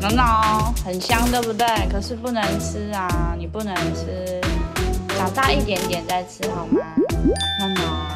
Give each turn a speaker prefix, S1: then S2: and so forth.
S1: 娜娜，很香，对不对？可是不能吃啊，你不能吃，长大一点点再吃好吗？娜娜。